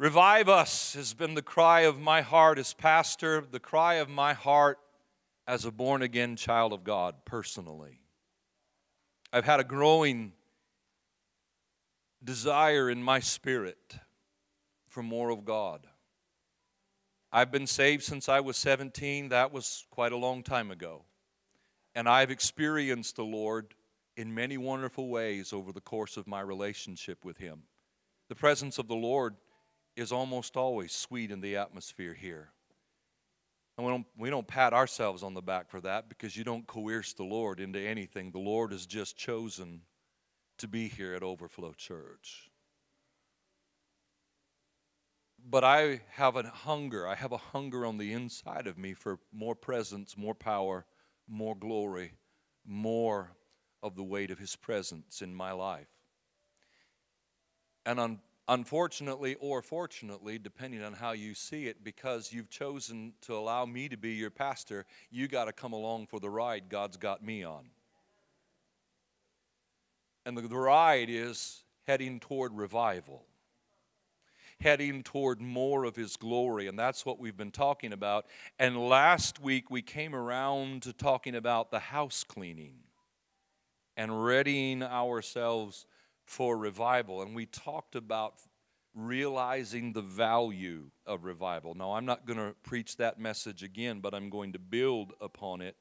Revive us has been the cry of my heart as pastor, the cry of my heart as a born again child of God personally. I've had a growing desire in my spirit for more of God. I've been saved since I was 17. That was quite a long time ago. And I've experienced the Lord in many wonderful ways over the course of my relationship with Him. The presence of the Lord is almost always sweet in the atmosphere here. And we don't, we don't pat ourselves on the back for that because you don't coerce the Lord into anything. The Lord has just chosen to be here at Overflow Church. But I have a hunger. I have a hunger on the inside of me for more presence, more power, more glory, more of the weight of His presence in my life. And on unfortunately or fortunately, depending on how you see it, because you've chosen to allow me to be your pastor, you got to come along for the ride God's got me on. And the, ride is heading toward revival, heading toward more of His glory. And that's what we've been talking about. And last week we came around to talking about the house cleaning and readying ourselves for revival. And we talked about realizing the value of revival. Now, I'm not going to preach that message again, but I'm going to build upon it.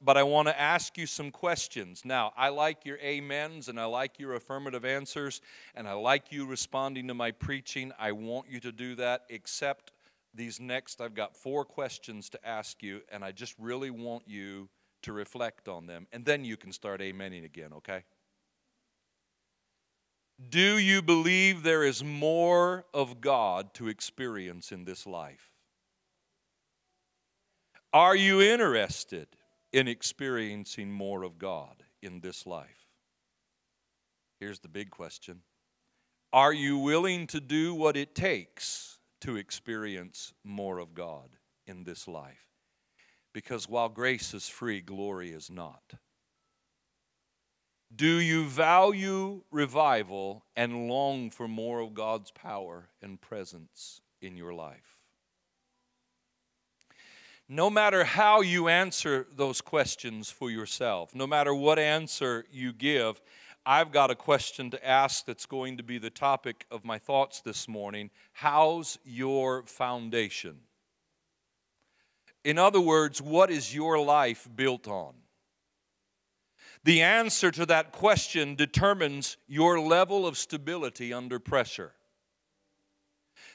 But I want to ask you some questions. Now, I like your amens and I like your affirmative answers and I like you responding to my preaching. I want you to do that, except these next. I've got four questions to ask you, and I just really want you to reflect on them. And then you can start amening again, okay? Do you believe there is more of God to experience in this life? Are you interested in experiencing more of God in this life? Here's the big question Are you willing to do what it takes to experience more of God in this life? Because while grace is free, glory is not. Do you value revival and long for more of God's power and presence in your life? No matter how you answer those questions for yourself, no matter what answer you give, I've got a question to ask that's going to be the topic of my thoughts this morning. How's your foundation? In other words, what is your life built on? The answer to that question determines your level of stability under pressure.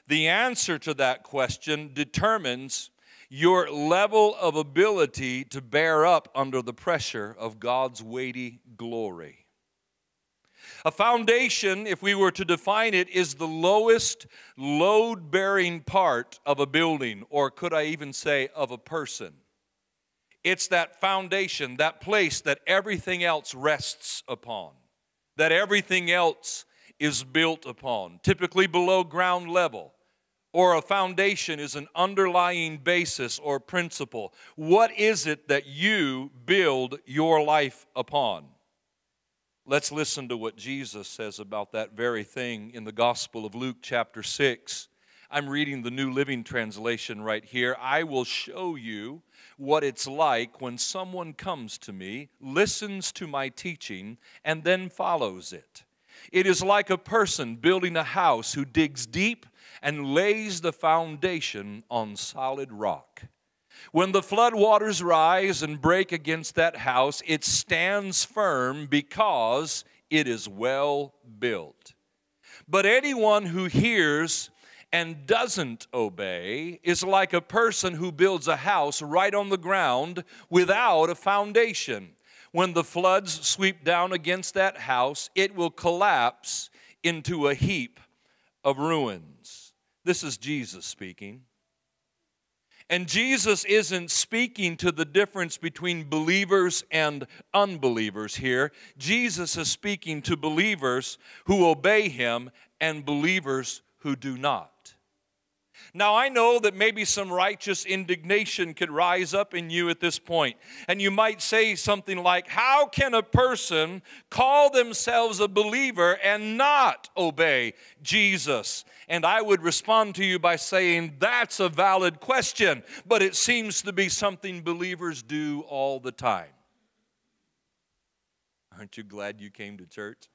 The answer to that question determines your level of ability to bear up under the pressure of God's weighty glory. A foundation, if we were to define it, is the lowest load bearing part of a building, or could I even say of a person. It's that foundation, that place that everything else rests upon, that everything else is built upon, typically below ground level. Or a foundation is an underlying basis or principle. What is it that you build your life upon? Let's listen to what Jesus says about that very thing in the Gospel of Luke, chapter 6. I'm reading the New Living Translation right here. I will show you what it's like when someone comes to me, listens to my teaching, and then follows it. It is like a person building a house who digs deep and lays the foundation on solid rock. When the flood waters rise and break against that house, it stands firm because it is well built. But anyone who hears and doesn't obey is like a person who builds a house right on the ground without a foundation. When the floods sweep down against that house, it will collapse into a heap of ruins. This is Jesus speaking. And Jesus isn't speaking to the difference between believers and unbelievers here. Jesus is speaking to believers who obey him and believers who do not. Now, I know that maybe some righteous indignation could rise up in you at this point, and you might say something like, How can a person call themselves a believer and not obey Jesus? And I would respond to you by saying, That's a valid question, but it seems to be something believers do all the time. Aren't you glad you came to church?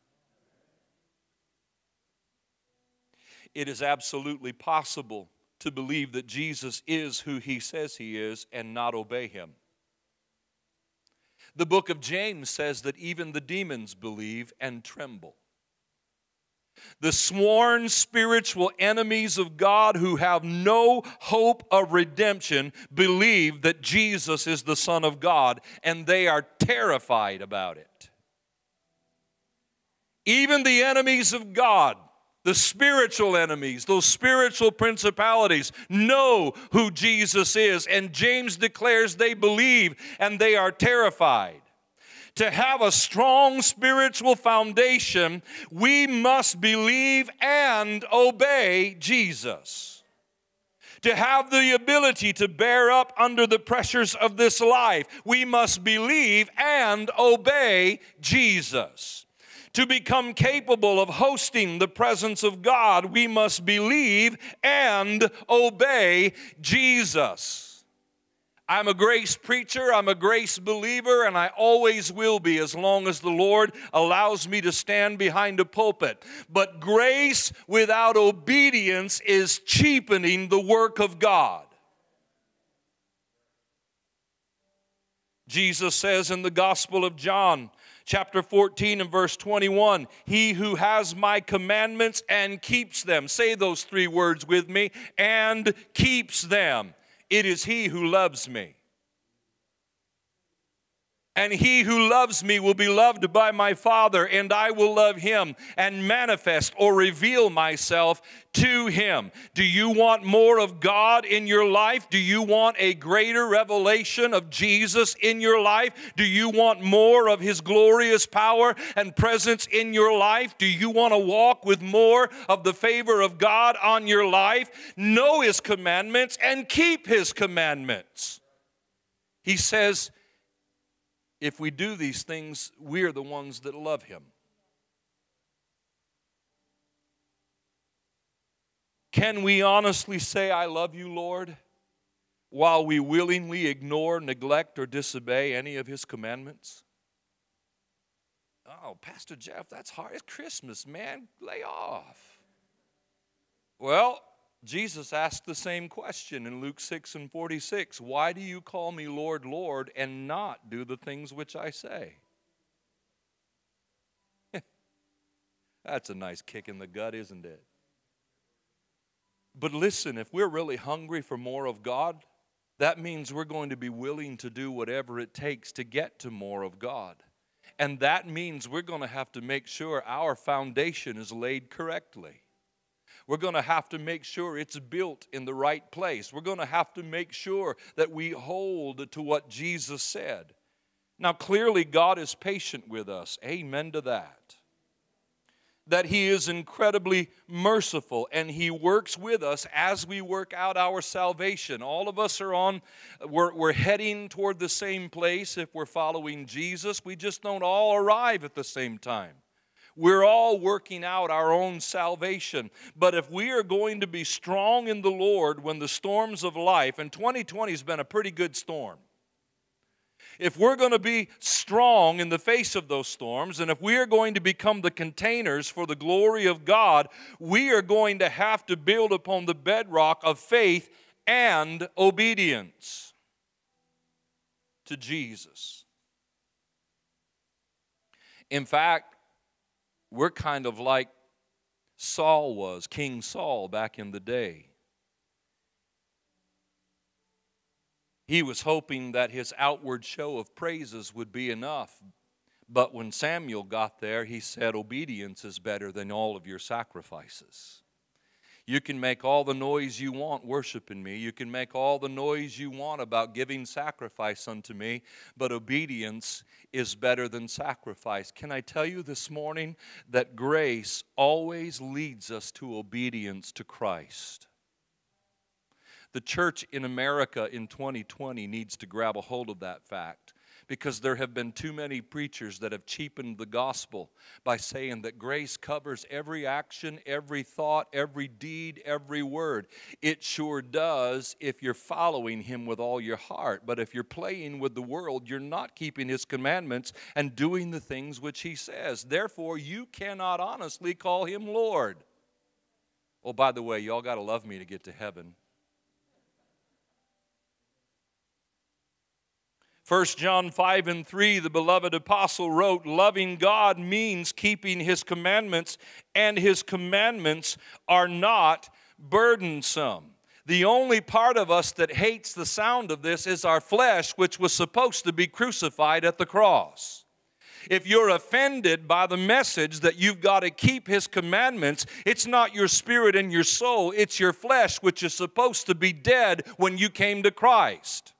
It is absolutely possible to believe that Jesus is who he says he is and not obey him. The book of James says that even the demons believe and tremble. The sworn spiritual enemies of God who have no hope of redemption believe that Jesus is the Son of God and they are terrified about it. Even the enemies of God the spiritual enemies, those spiritual principalities, know who Jesus is. And James declares they believe and they are terrified. To have a strong spiritual foundation, we must believe and obey Jesus. To have the ability to bear up under the pressures of this life, we must believe and obey Jesus to become capable of hosting the presence of God, we must believe and obey Jesus. I'm a grace preacher, I'm a grace believer, and I always will be as long as the Lord allows me to stand behind a pulpit. But grace without obedience is cheapening the work of God. Jesus says in the Gospel of John, chapter 14 and verse 21 He who has my commandments and keeps them. Say those three words with me and keeps them. It is he who loves me. And he who loves me will be loved by my Father, and I will love him and manifest or reveal myself to him. Do you want more of God in your life? Do you want a greater revelation of Jesus in your life? Do you want more of his glorious power and presence in your life? Do you want to walk with more of the favor of God on your life? Know his commandments and keep his commandments. He says, if we do these things, we are the ones that love Him. Can we honestly say, I love you, Lord, while we willingly ignore, neglect, or disobey any of His commandments? Oh, Pastor Jeff, that's hard. It's Christmas, man. Lay off. Well, Jesus asked the same question in Luke 6 and 46 Why do you call me Lord, Lord, and not do the things which I say? That's a nice kick in the gut, isn't it? But listen, if we're really hungry for more of God, that means we're going to be willing to do whatever it takes to get to more of God. And that means we're going to have to make sure our foundation is laid correctly. We're going to have to make sure it's built in the right place. We're going to have to make sure that we hold to what Jesus said. Now, clearly, God is patient with us. Amen to that. That He is incredibly merciful and He works with us as we work out our salvation. All of us are on, we're, we're heading toward the same place if we're following Jesus. We just don't all arrive at the same time. We're all working out our own salvation. But if we are going to be strong in the Lord when the storms of life, and 2020 has been a pretty good storm. If we're going to be strong in the face of those storms, and if we are going to become the containers for the glory of God, we are going to have to build upon the bedrock of faith and obedience to Jesus. In fact, we're kind of like Saul was, King Saul back in the day. He was hoping that his outward show of praises would be enough. But when Samuel got there, he said, Obedience is better than all of your sacrifices. You can make all the noise you want worshiping me. You can make all the noise you want about giving sacrifice unto me, but obedience is better than sacrifice. Can I tell you this morning that grace always leads us to obedience to Christ? The church in America in 2020 needs to grab a hold of that fact because there have been too many preachers that have cheapened the gospel by saying that grace covers every action, every thought, every deed, every word. It sure does if you're following Him with all your heart. But if you're playing with the world, you're not keeping His commandments and doing the things which He says. Therefore, you cannot honestly call Him Lord. Oh, by the way, y'all got to love me to get to heaven. 1 John 5 and 3, the beloved apostle wrote, Loving God means keeping his commandments, and his commandments are not burdensome. The only part of us that hates the sound of this is our flesh, which was supposed to be crucified at the cross. If you're offended by the message that you've got to keep his commandments, it's not your spirit and your soul, it's your flesh, which is supposed to be dead when you came to Christ.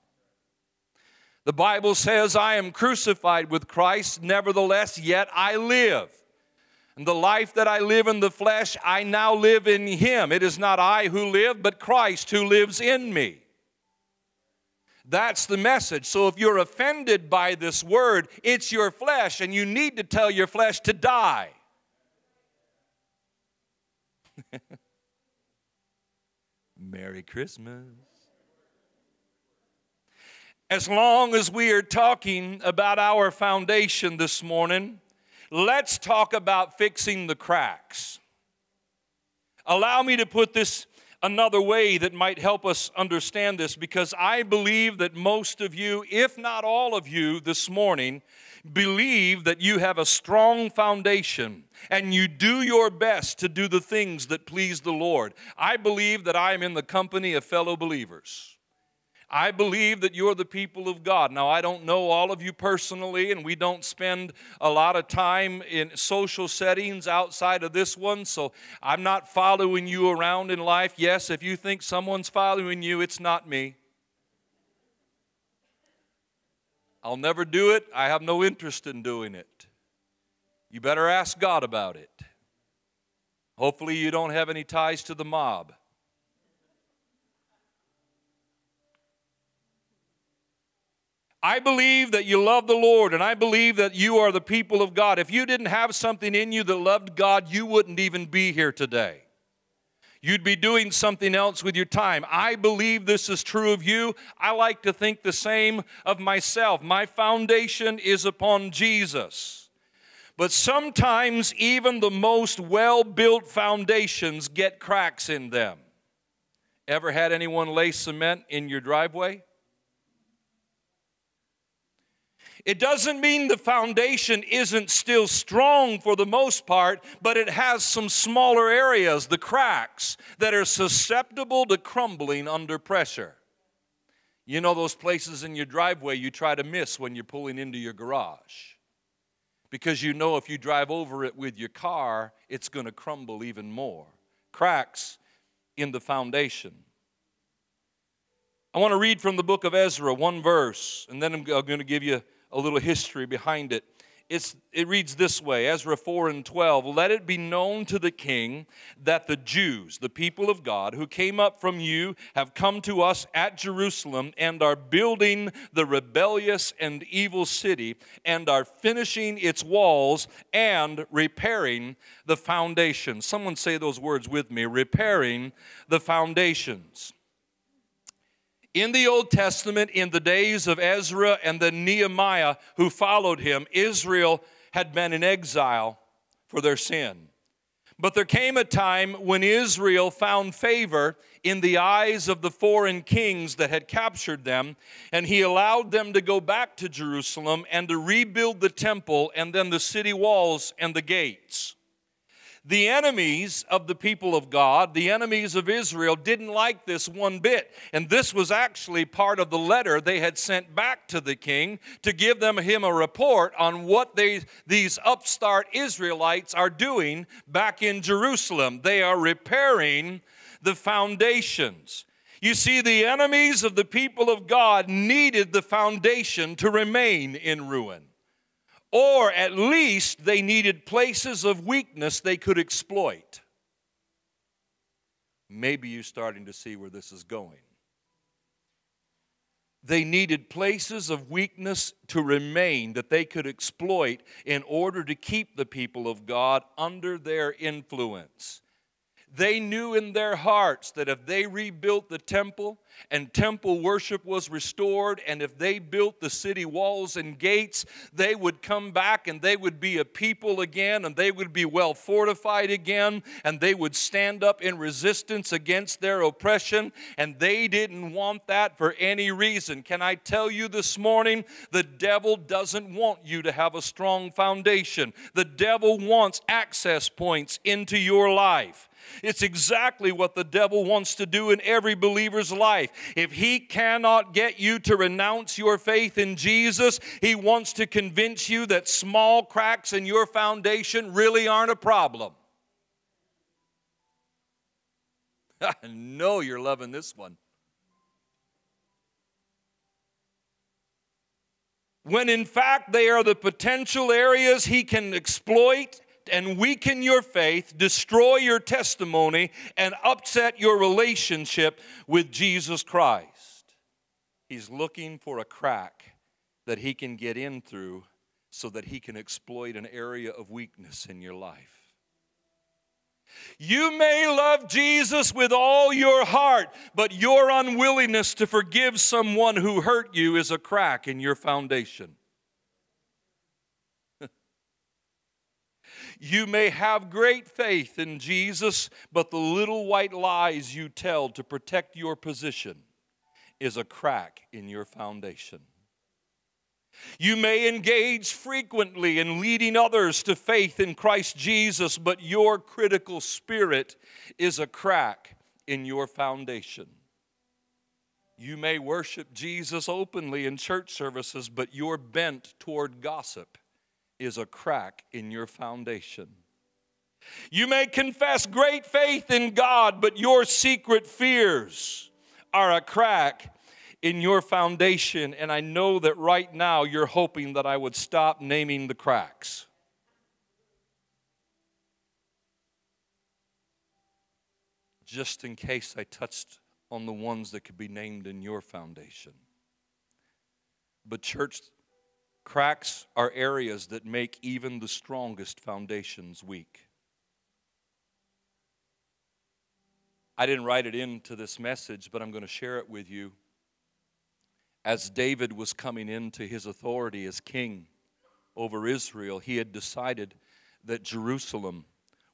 The Bible says, I am crucified with Christ, nevertheless, yet I live. And the life that I live in the flesh, I now live in Him. It is not I who live, but Christ who lives in me. That's the message. So if you're offended by this word, it's your flesh, and you need to tell your flesh to die. Merry Christmas. As long as we are talking about our foundation this morning, let's talk about fixing the cracks. Allow me to put this another way that might help us understand this because I believe that most of you, if not all of you this morning, believe that you have a strong foundation and you do your best to do the things that please the Lord. I believe that I am in the company of fellow believers. I believe that you're the people of God. Now, I don't know all of you personally, and we don't spend a lot of time in social settings outside of this one, so I'm not following you around in life. Yes, if you think someone's following you, it's not me. I'll never do it. I have no interest in doing it. You better ask God about it. Hopefully, you don't have any ties to the mob. I believe that you love the Lord, and I believe that you are the people of God. If you didn't have something in you that loved God, you wouldn't even be here today. You'd be doing something else with your time. I believe this is true of you. I like to think the same of myself. My foundation is upon Jesus. But sometimes even the most well built foundations get cracks in them. Ever had anyone lay cement in your driveway? It doesn't mean the foundation isn't still strong for the most part, but it has some smaller areas, the cracks, that are susceptible to crumbling under pressure. You know those places in your driveway you try to miss when you're pulling into your garage. Because you know if you drive over it with your car, it's going to crumble even more. Cracks in the foundation. I want to read from the book of Ezra, one verse, and then I'm going to give you a little history behind it. It's, it reads this way Ezra 4 and 12. Let it be known to the king that the Jews, the people of God, who came up from you, have come to us at Jerusalem and are building the rebellious and evil city and are finishing its walls and repairing the foundations. Someone say those words with me repairing the foundations. In the Old Testament, in the days of Ezra and then Nehemiah, who followed him, Israel had been in exile for their sin. But there came a time when Israel found favor in the eyes of the foreign kings that had captured them, and he allowed them to go back to Jerusalem and to rebuild the temple and then the city walls and the gates. The enemies of the people of God, the enemies of Israel, didn't like this one bit. And this was actually part of the letter they had sent back to the king to give them him a report on what they, these upstart Israelites are doing back in Jerusalem. They are repairing the foundations. You see, the enemies of the people of God needed the foundation to remain in ruin or at least they needed places of weakness they could exploit. Maybe you're starting to see where this is going. They needed places of weakness to remain that they could exploit in order to keep the people of God under their influence. They knew in their hearts that if they rebuilt the temple and temple worship was restored, and if they built the city walls and gates, they would come back and they would be a people again, and they would be well fortified again, and they would stand up in resistance against their oppression, and they didn't want that for any reason. Can I tell you this morning, the devil doesn't want you to have a strong foundation, the devil wants access points into your life. It's exactly what the devil wants to do in every believer's life. If he cannot get you to renounce your faith in Jesus, he wants to convince you that small cracks in your foundation really aren't a problem. I know you're loving this one. When in fact they are the potential areas he can exploit and weaken your faith, destroy your testimony, and upset your relationship with Jesus Christ. He's looking for a crack that he can get in through so that he can exploit an area of weakness in your life. You may love Jesus with all your heart, but your unwillingness to forgive someone who hurt you is a crack in your foundation. You may have great faith in Jesus, but the little white lies you tell to protect your position is a crack in your foundation. You may engage frequently in leading others to faith in Christ Jesus, but your critical spirit is a crack in your foundation. You may worship Jesus openly in church services, but you're bent toward gossip is a crack in your foundation. You may confess great faith in God, but your secret fears are a crack in your foundation. And I know that right now you're hoping that I would stop naming the cracks. Just in case I touched on the ones that could be named in your foundation. But, church, Cracks are areas that make even the strongest foundations weak. I didn't write it into this message, but I'm going to share it with you. As David was coming into his authority as king over Israel, he had decided that Jerusalem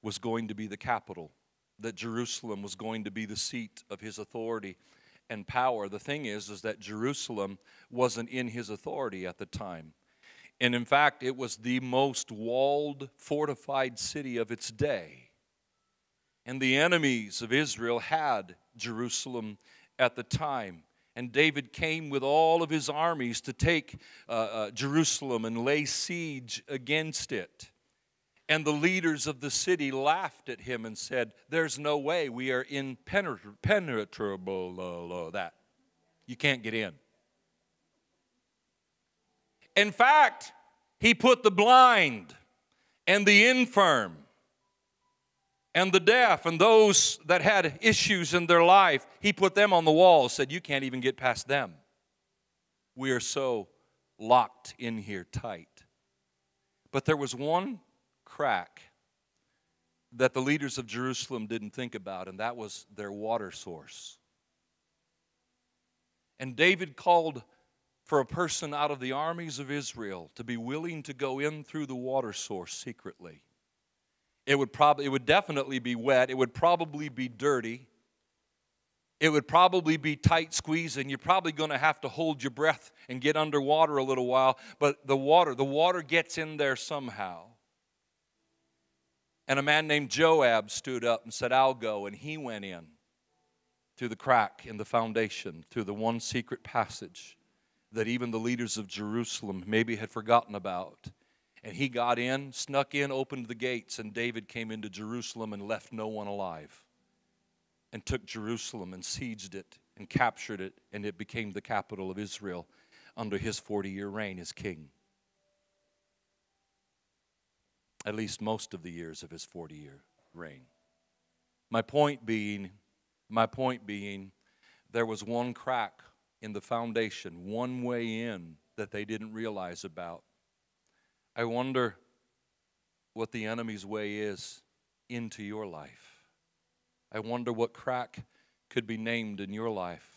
was going to be the capital, that Jerusalem was going to be the seat of his authority and power. The thing is is that Jerusalem wasn't in his authority at the time. And in fact, it was the most walled, fortified city of its day. And the enemies of Israel had Jerusalem at the time. And David came with all of his armies to take uh, uh, Jerusalem and lay siege against it. And the leaders of the city laughed at him and said, There's no way we are impenetrable. That. You can't get in. In fact, he put the blind and the infirm and the deaf and those that had issues in their life, he put them on the wall, said, You can't even get past them. We are so locked in here tight. But there was one crack that the leaders of Jerusalem didn't think about, and that was their water source. And David called for a person out of the armies of Israel to be willing to go in through the water source secretly. It would probably it would definitely be wet, it would probably be dirty. It would probably be tight squeezing. You're probably going to have to hold your breath and get underwater a little while, but the water, the water gets in there somehow. And a man named Joab stood up and said, I'll go. And he went in through the crack in the foundation, through the one secret passage that even the leaders of Jerusalem maybe had forgotten about. And he got in, snuck in, opened the gates, and David came into Jerusalem and left no one alive. And took Jerusalem and sieged it and captured it, and it became the capital of Israel under his 40 year reign as king. At least most of the years of his 40 year reign. My point being, my point being, there was one crack in the foundation, one way in that they didn't realize about. I wonder what the enemy's way is into your life. I wonder what crack could be named in your life.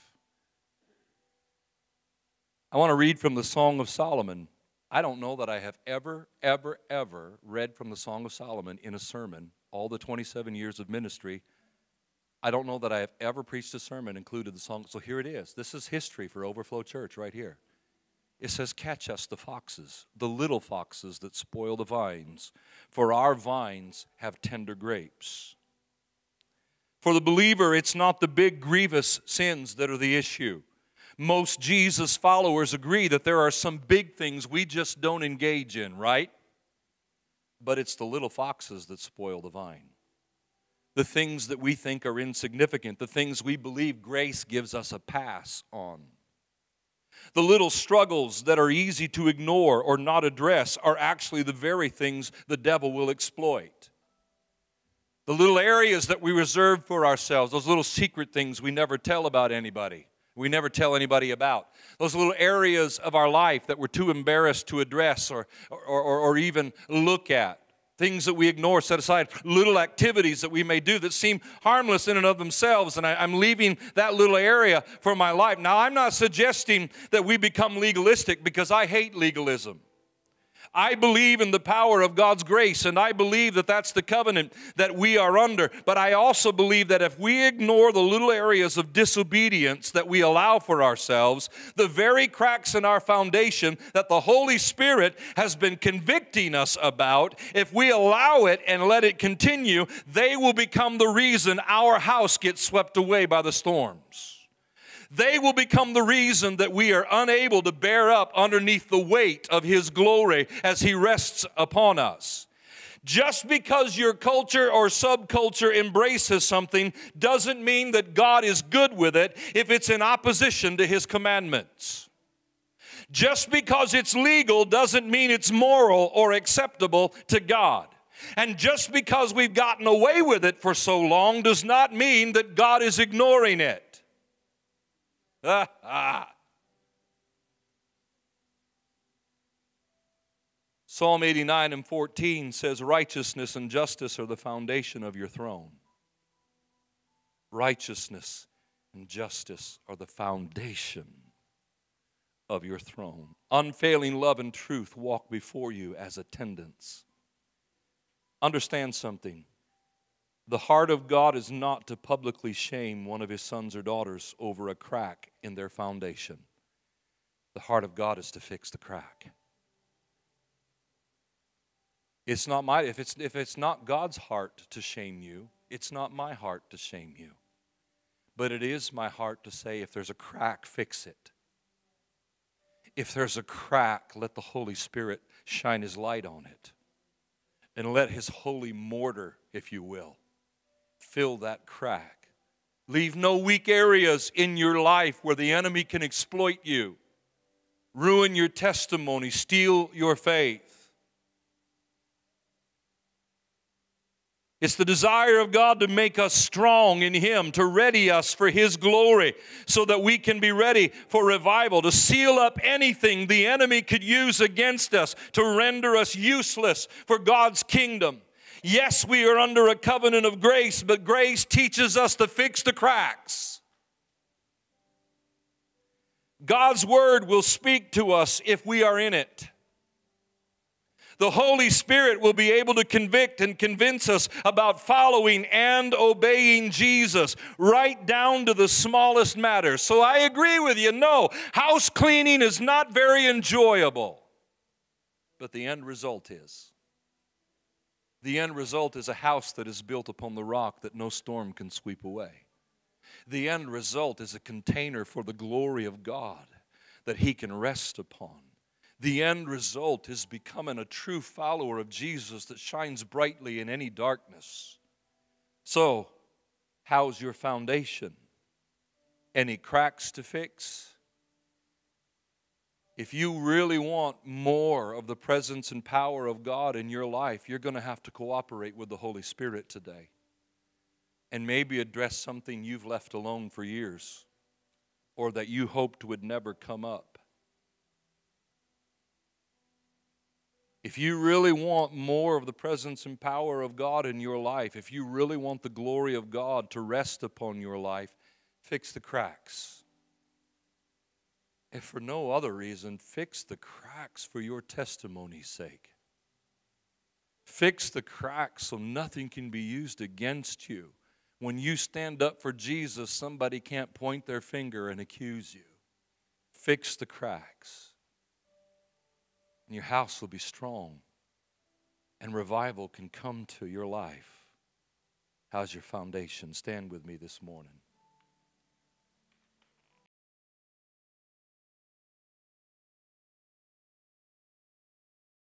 I want to read from the Song of Solomon. I don't know that I have ever, ever, ever read from the Song of Solomon in a sermon, all the 27 years of ministry. I don't know that I have ever preached a sermon included the song. So here it is. This is history for Overflow Church right here. It says, Catch us the foxes, the little foxes that spoil the vines, for our vines have tender grapes. For the believer, it's not the big, grievous sins that are the issue. Most Jesus followers agree that there are some big things we just don't engage in, right? But it's the little foxes that spoil the vine. The things that we think are insignificant, the things we believe grace gives us a pass on. The little struggles that are easy to ignore or not address are actually the very things the devil will exploit. The little areas that we reserve for ourselves, those little secret things we never tell about anybody, we never tell anybody about. Those little areas of our life that we're too embarrassed to address or, or, or, or even look at things that we ignore, set aside, little activities that we may do that seem harmless in and of themselves, and I, am leaving that little area for my life. Now, I'm not suggesting that we become legalistic because I hate legalism. I believe in the power of God's grace, and I believe that that's the covenant that we are under. But I also believe that if we ignore the little areas of disobedience that we allow for ourselves, the very cracks in our foundation that the Holy Spirit has been convicting us about, if we allow it and let it continue, they will become the reason our house gets swept away by the storms. They will become the reason that we are unable to bear up underneath the weight of His glory as He rests upon us. Just because your culture or subculture embraces something doesn't mean that God is good with it if it's in opposition to His commandments. Just because it's legal doesn't mean it's moral or acceptable to God. And just because we've gotten away with it for so long does not mean that God is ignoring it. Psalm 89 and 14 says, Righteousness and justice are the foundation of your throne. Righteousness and justice are the foundation of your throne. Unfailing love and truth walk before you as attendants. Understand something. The heart of God is not to publicly shame one of his sons or daughters over a crack in their foundation. The heart of God is to fix the crack. It's not my if it's if it's not God's heart to shame you, it's not my heart to shame you. But it is my heart to say if there's a crack, fix it. If there's a crack, let the Holy Spirit shine his light on it. And let his holy mortar, if you will, fill that crack. Leave no weak areas in your life where the enemy can exploit you, ruin your testimony, steal your faith. It's the desire of God to make us strong in Him, to ready us for His glory, so that we can be ready for revival, to seal up anything the enemy could use against us, to render us useless for God's kingdom. Yes, we are under a covenant of grace, but grace teaches us to fix the cracks. God's word will speak to us if we are in it. The Holy Spirit will be able to convict and convince us about following and obeying Jesus, right down to the smallest matters. So I agree with you. No, house cleaning is not very enjoyable, but the end result is. The end result is a house that is built upon the rock that no storm can sweep away. The end result is a container for the glory of God that He can rest upon. The end result is becoming a true follower of Jesus that shines brightly in any darkness. So, how's your foundation? Any cracks to fix? If you really want more of the presence and power of God in your life, you're going to have to cooperate with the Holy Spirit today and maybe address something you've left alone for years. or that you hoped would never come up. If you really want more of the presence and power of God in your life, if you really want the glory of God to rest upon your life, fix the cracks. If for no other reason, fix the cracks for your testimony's sake. Fix the cracks so nothing can be used against you. When you stand up for Jesus, somebody can't point their finger and accuse you. Fix the cracks, and your house will be strong, and revival can come to your life. How's your foundation? Stand with me this morning.